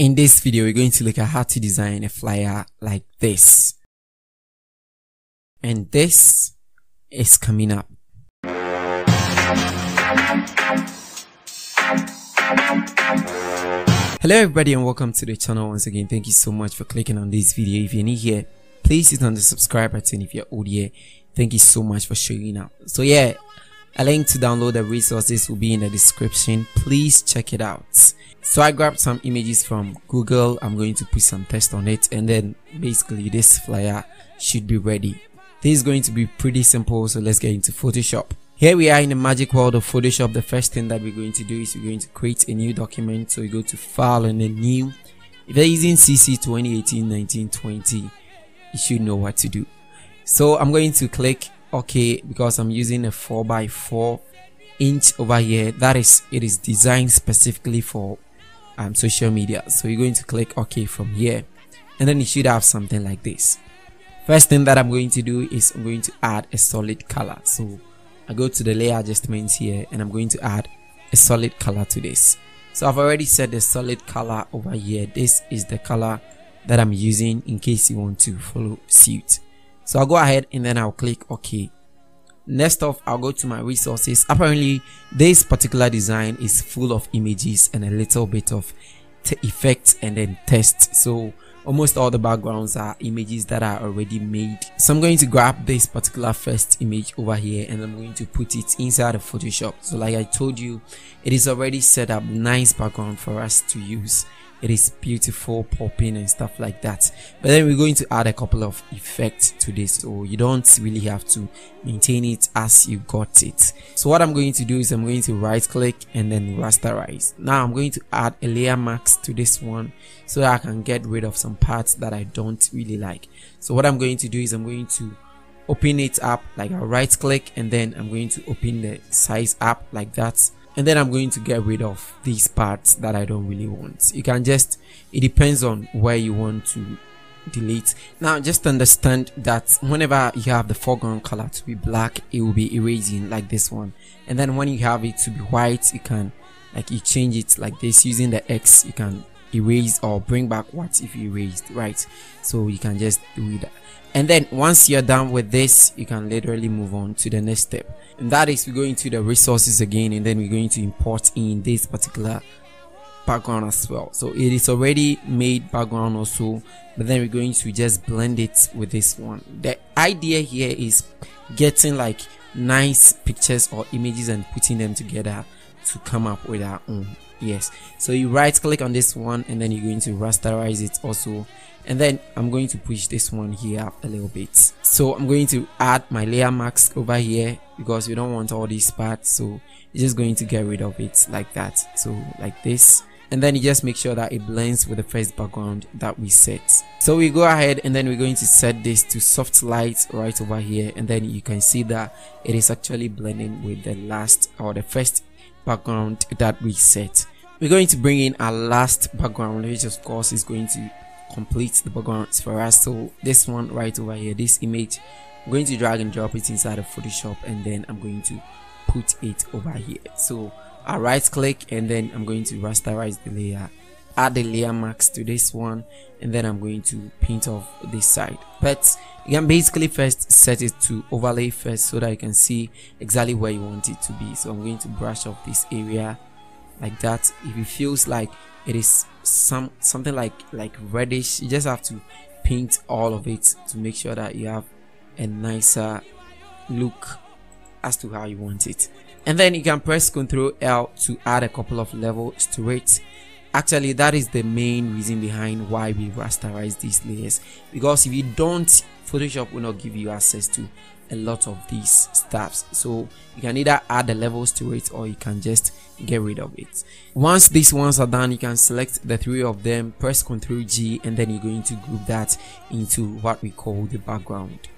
In this video, we're going to look at how to design a flyer like this. And this is coming up. Hello everybody and welcome to the channel once again. Thank you so much for clicking on this video. If you're new here, please hit on the subscribe button if you're old here. Thank you so much for showing up. So yeah, a link to download the resources will be in the description. Please check it out. So I grabbed some images from Google. I'm going to put some text on it and then basically this flyer should be ready. This is going to be pretty simple. So let's get into Photoshop. Here we are in the magic world of Photoshop. The first thing that we're going to do is we're going to create a new document. So you go to file and then new. If you're using CC 2018-1920, you should know what to do. So I'm going to click OK because I'm using a 4x4 inch over here. That is, it is designed specifically for um, social media. So you're going to click OK from here and then you should have something like this. First thing that I'm going to do is I'm going to add a solid color. So I go to the layer adjustments here and I'm going to add a solid color to this. So I've already set the solid color over here. This is the color that I'm using in case you want to follow suit. So I'll go ahead and then I'll click OK. Next off, I'll go to my resources. Apparently, this particular design is full of images and a little bit of effects and then text. So almost all the backgrounds are images that are already made. So I'm going to grab this particular first image over here and I'm going to put it inside of Photoshop. So like I told you, it is already set up nice background for us to use it is beautiful popping and stuff like that. But then we're going to add a couple of effects to this so you don't really have to maintain it as you got it. So what i'm going to do is i'm going to right click and then rasterize. Now i'm going to add a layer mask to this one so that i can get rid of some parts that i don't really like. So what i'm going to do is i'm going to open it up like a right click and then i'm going to open the size up like that and then I'm going to get rid of these parts that I don't really want. You can just, it depends on where you want to delete. Now just understand that whenever you have the foreground color to be black, it will be erasing like this one. And then when you have it to be white, you can, like you change it like this using the X, you can erase or bring back what if you erased, right? So you can just do that and then once you're done with this you can literally move on to the next step and that is we're going to the resources again and then we're going to import in this particular background as well. So it is already made background also but then we're going to just blend it with this one. The idea here is getting like nice pictures or images and putting them together to come up with our own. Yes. So you right click on this one and then you're going to rasterize it also and then I'm going to push this one here up a little bit. So I'm going to add my layer mask over here because we don't want all these parts. So you're just going to get rid of it like that. So like this. And then you just make sure that it blends with the first background that we set. So we go ahead and then we're going to set this to soft light right over here. And then you can see that it is actually blending with the last or the first background that we set. We're going to bring in our last background which of course is going to complete the backgrounds for us. So this one right over here this image i'm going to drag and drop it inside of photoshop and then i'm going to put it over here. So i right click and then i'm going to rasterize the layer add the layer mask to this one and then i'm going to paint off this side. But you can basically first set it to overlay first so that you can see exactly where you want it to be. So i'm going to brush off this area like that. If it feels like it is some something like like reddish you just have to paint all of it to make sure that you have a nicer look as to how you want it. And then you can press ctrl l to add a couple of levels to it. Actually that is the main reason behind why we rasterize these layers. Because if you don't photoshop will not give you access to a lot of these stuffs. So you can either add the levels to it or you can just get rid of it. Once these ones are done you can select the three of them press ctrl g and then you're going to group that into what we call the background.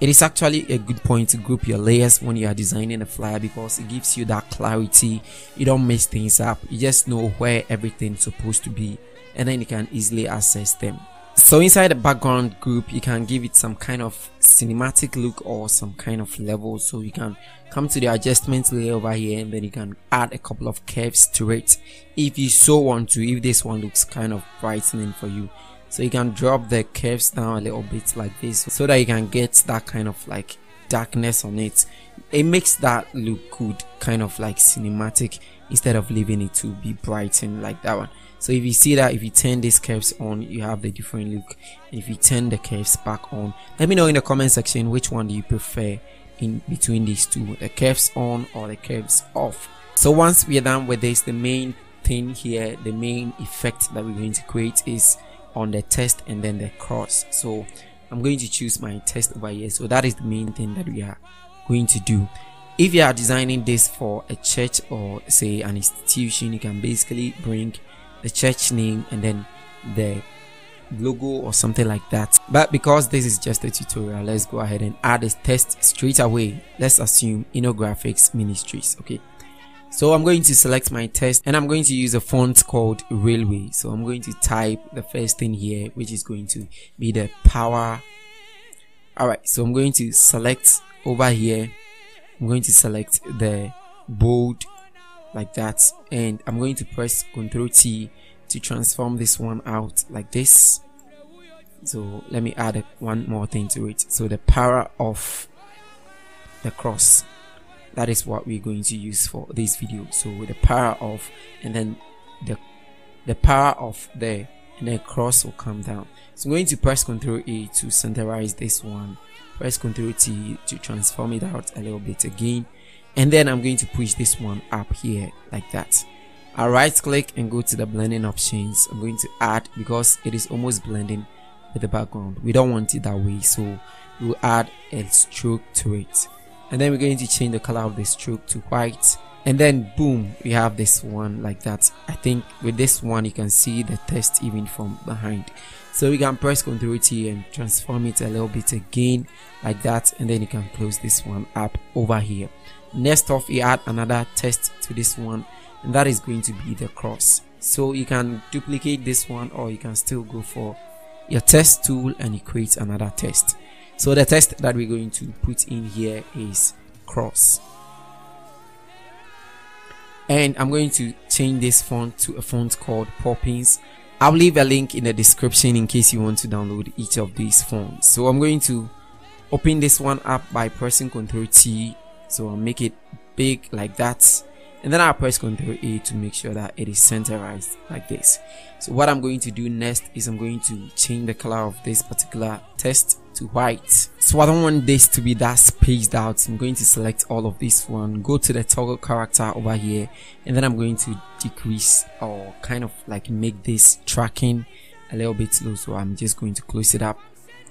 It is actually a good point to group your layers when you are designing a flyer because it gives you that clarity. You don't mess things up. You just know where everything's supposed to be and then you can easily access them so inside the background group you can give it some kind of cinematic look or some kind of level. So you can come to the adjustment layer over here and then you can add a couple of curves to it. If you so want to if this one looks kind of brightening for you. So you can drop the curves down a little bit like this so that you can get that kind of like darkness on it. It makes that look good kind of like cinematic instead of leaving it to be brightened like that one so if you see that if you turn these curves on you have the different look. If you turn the curves back on let me know in the comment section which one do you prefer in between these two the curves on or the curves off. So once we are done with this the main thing here the main effect that we're going to create is on the test and then the cross. So i'm going to choose my test over here. So that is the main thing that we are going to do. If you are designing this for a church or say an institution you can basically bring the church name and then the logo or something like that. But because this is just a tutorial let's go ahead and add a test straight away. Let's assume InnoGraphics Ministries okay? So I'm going to select my test and I'm going to use a font called Raleway. So I'm going to type the first thing here which is going to be the power. Alright so I'm going to select over here. I'm going to select the bold like that. And I'm going to press Ctrl T to transform this one out like this. So let me add one more thing to it. So the power of the cross that is what we're going to use for this video. So the power of and then the the power of the and then cross will come down. So I'm going to press ctrl A to centerize this one. Press ctrl T to transform it out a little bit again and then I'm going to push this one up here like that. I right click and go to the blending options. I'm going to add because it is almost blending with the background. We don't want it that way so we'll add a stroke to it. And then we're going to change the color of the stroke to white. And then boom we have this one like that. I think with this one you can see the text even from behind. So we can press ctrl T and transform it a little bit again like that. And then you can close this one up over here next off you add another test to this one and that is going to be the cross. So you can duplicate this one or you can still go for your test tool and you create another test. So the test that we're going to put in here is cross. And I'm going to change this font to a font called Poppins. I'll leave a link in the description in case you want to download each of these fonts. So I'm going to open this one up by pressing Ctrl T so I'll make it big like that and then I'll press Ctrl A to make sure that it is centerized like this. So what I'm going to do next is I'm going to change the color of this particular text to white. So I don't want this to be that spaced out. I'm going to select all of this one, go to the toggle character over here, and then I'm going to decrease or kind of like make this tracking a little bit low. So I'm just going to close it up.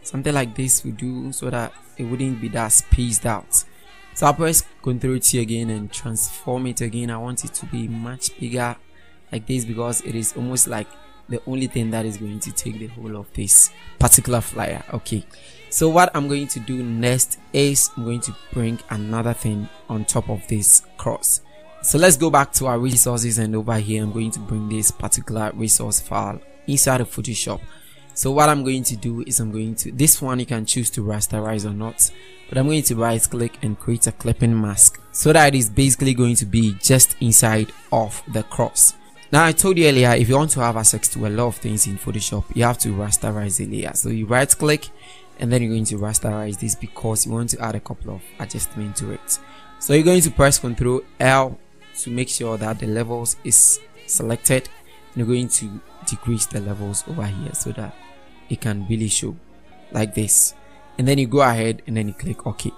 Something like this will do so that it wouldn't be that spaced out so I'll press Ctrl T again and transform it again. I want it to be much bigger like this because it is almost like the only thing that is going to take the whole of this particular flyer. Okay. So what I'm going to do next is I'm going to bring another thing on top of this cross. So let's go back to our resources and over here I'm going to bring this particular resource file inside of Photoshop. So what I'm going to do is I'm going to this one you can choose to rasterize or not but I'm going to right click and create a clipping mask so that is basically going to be just inside of the cross. Now I told you earlier if you want to have access to a lot of things in Photoshop you have to rasterize the layer so you right click and then you're going to rasterize this because you want to add a couple of adjustments to it. So you're going to press ctrl L to make sure that the levels is selected. And you're going to decrease the levels over here so that it can really show like this and then you go ahead and then you click ok.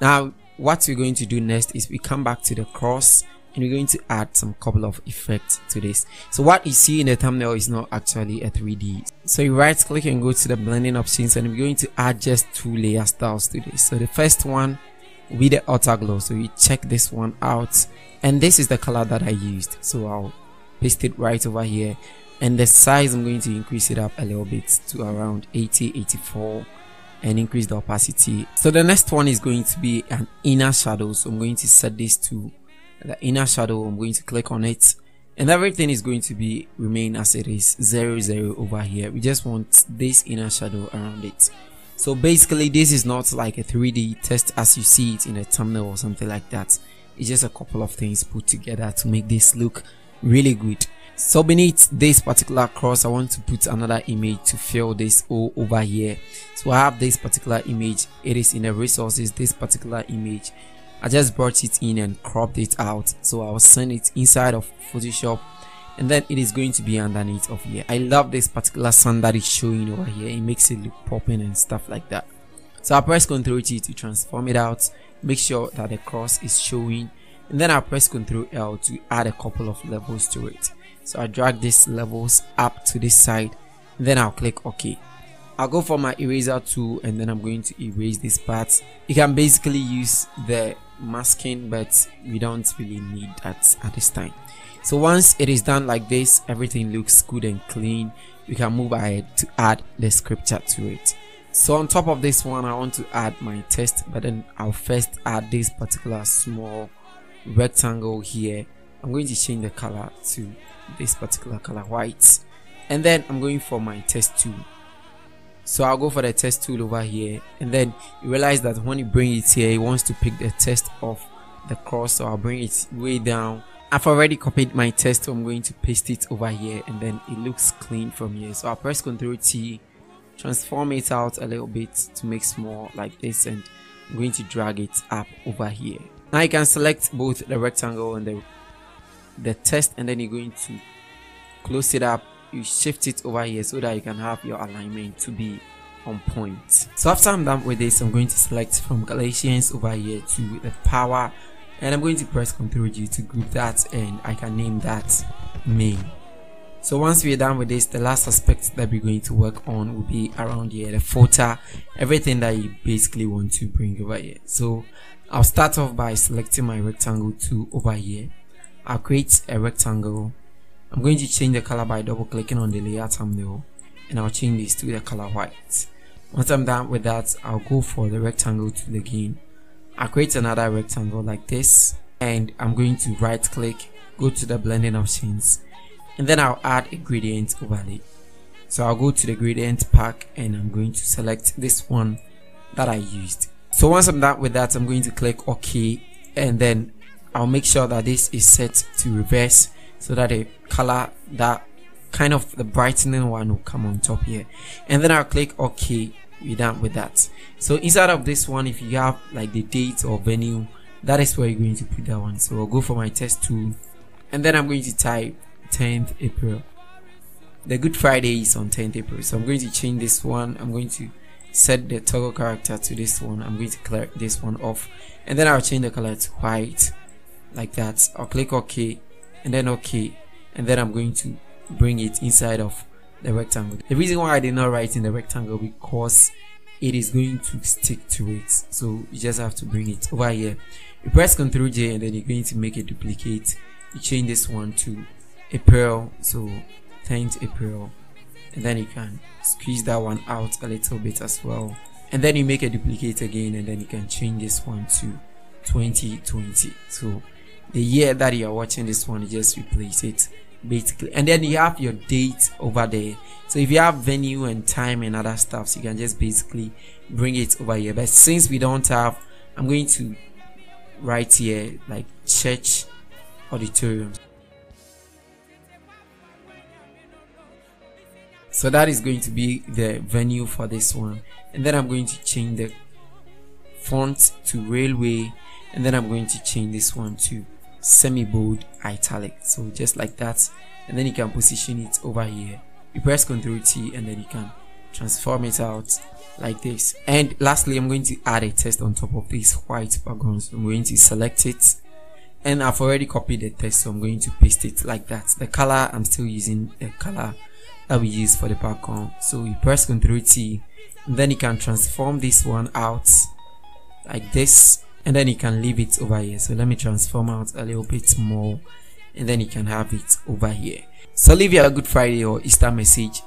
Now what we're going to do next is we come back to the cross and we're going to add some couple of effects to this. So what you see in the thumbnail is not actually a 3d so you right click and go to the blending options and we're going to add just two layer styles to this. So the first one be the outer glow. So you check this one out. And this is the color that i used. So i'll paste it right over here. And the size I'm going to increase it up a little bit to around 80 84 and increase the opacity. So the next one is going to be an inner shadow. So I'm going to set this to the inner shadow. I'm going to click on it. And everything is going to be remain as it is. 0 0 over here. We just want this inner shadow around it. So basically this is not like a 3d test as you see it in a thumbnail or something like that. It's just a couple of things put together to make this look really good so beneath this particular cross i want to put another image to fill this all over here. So i have this particular image. It is in the resources this particular image. I just brought it in and cropped it out. So I'll send it inside of Photoshop. And then it is going to be underneath of here. I love this particular sun that is showing over here. It makes it look popping and stuff like that. So I'll press Ctrl T to transform it out. Make sure that the cross is showing. And then I'll press Ctrl L to add a couple of levels to it so I drag these levels up to this side. Then I'll click OK. I'll go for my eraser tool and then I'm going to erase this part you can basically use the masking but we don't really need that at this time. So once it is done like this everything looks good and clean. We can move ahead to add the scripture to it. So on top of this one i want to add my text but then i'll first add this particular small rectangle here i'm going to change the color to this particular color white. And then i'm going for my test tool. So I'll go for the test tool over here. And then you realize that when you bring it here it wants to pick the test of the cross. So I'll bring it way down. I've already copied my test so I'm going to paste it over here. And then it looks clean from here. So I'll press ctrl T transform it out a little bit to make small like this. And I'm going to drag it up over here. Now you can select both the rectangle and the the text and then you're going to close it up. You shift it over here so that you can have your alignment to be on point. So after i'm done with this i'm going to select from galatians over here to the power. And i'm going to press ctrl g to group that and i can name that main. So once we're done with this the last aspect that we're going to work on will be around here the footer everything that you basically want to bring over here. So i'll start off by selecting my rectangle tool over here i'll create a rectangle I'm going to change the color by double clicking on the layer thumbnail and I'll change this to the color white. Once I'm done with that, I'll go for the rectangle tool again. I'll create another rectangle like this and I'm going to right click, go to the blending options and then I'll add a gradient overlay. So I'll go to the gradient pack and I'm going to select this one that I used. So once I'm done with that, I'm going to click OK and then I'll make sure that this is set to reverse so that the color that kind of the brightening one will come on top here. And then I'll click OK we're done with that. So inside of this one if you have like the date or venue that is where you're going to put that one. So I'll go for my text tool. And then I'm going to type 10th April. The Good Friday is on 10th April. So I'm going to change this one. I'm going to set the toggle character to this one. I'm going to clear this one off. And then I'll change the color to white like that. I'll click OK and then OK and then I'm going to bring it inside of the rectangle. The reason why I did not write in the rectangle because it is going to stick to it. So you just have to bring it over here. You press ctrl J and then you're going to make a duplicate. You change this one to April so 10th April and then you can squeeze that one out a little bit as well. And then you make a duplicate again and then you can change this one to 2020 so the year that you're watching this one you just replace it basically. And then you have your date over there. So if you have venue and time and other stuff so you can just basically bring it over here. But since we don't have i'm going to write here like church auditorium. So that is going to be the venue for this one. And then i'm going to change the font to Raleway. And then i'm going to change this one to semi bold italic. So just like that. And then you can position it over here. You press ctrl t and then you can transform it out like this. And lastly i'm going to add a text on top of this white background so i'm going to select it. And i've already copied the text so i'm going to paste it like that. The color i'm still using the color that we use for the background so you press ctrl t. And then you can transform this one out like this and then you can leave it over here. So let me transform out a little bit more. And then you can have it over here. So leave your good friday or easter message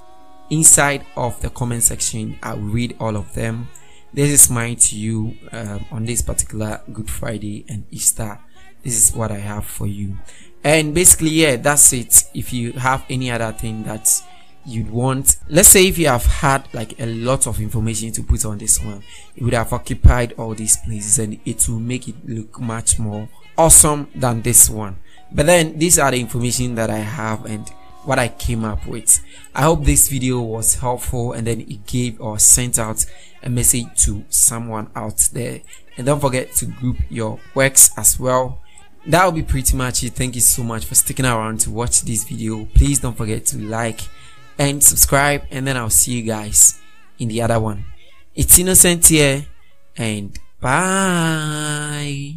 inside of the comment section. I'll read all of them. This is mine to you um, on this particular good friday and easter. This is what i have for you. And basically yeah that's it. If you have any other thing that you'd want let's say if you have had like a lot of information to put on this one it would have occupied all these places and it will make it look much more awesome than this one. But then these are the information that i have and what i came up with. I hope this video was helpful and then it gave or sent out a message to someone out there. And don't forget to group your works as well. That will be pretty much it. Thank you so much for sticking around to watch this video. Please don't forget to like and subscribe and then i'll see you guys in the other one. It's innocent here and bye